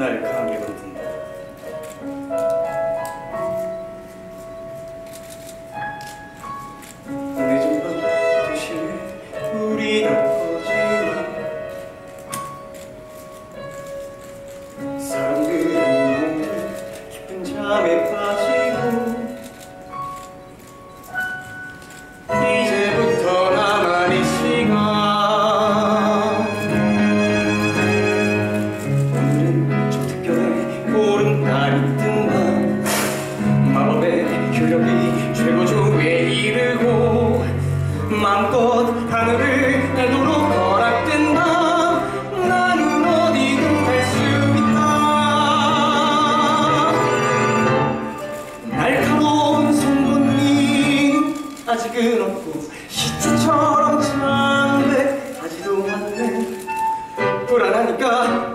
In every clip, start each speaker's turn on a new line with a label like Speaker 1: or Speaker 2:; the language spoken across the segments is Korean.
Speaker 1: なる神を 마음껏 하늘을 날도록 허락된 밤 나는 어디든 갈 수 있다. 날카로운 송곳니 아직은 없고 시체처럼 잠백하지도 않네. 불안하니까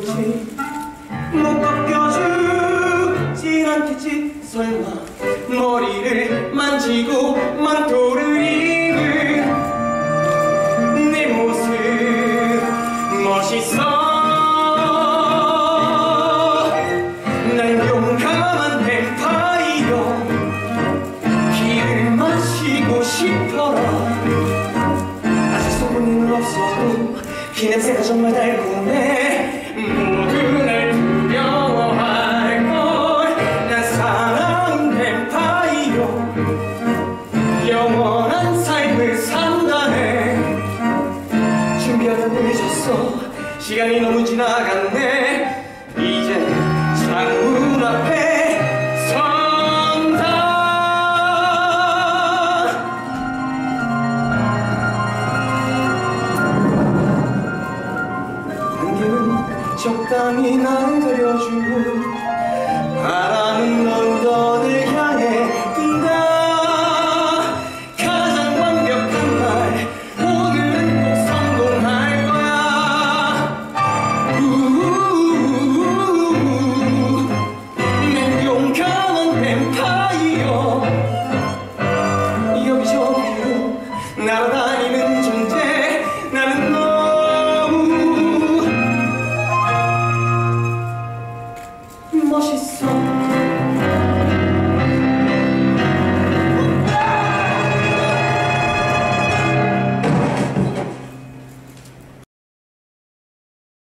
Speaker 1: 멍들겠지 못 꺾여주진 않겠지 설마 머리를 만지고 만토를 입은 내 모습 멋있어. 난 용감한 뱀파이어 피를 마시고 싶어라. 아직 소문은 없어도 피냄새가 정말 달콤해 시간이 너무 지나갔네. 이제 창문 앞에 선다. 안개는 적당히 날 가려주고 바람은 런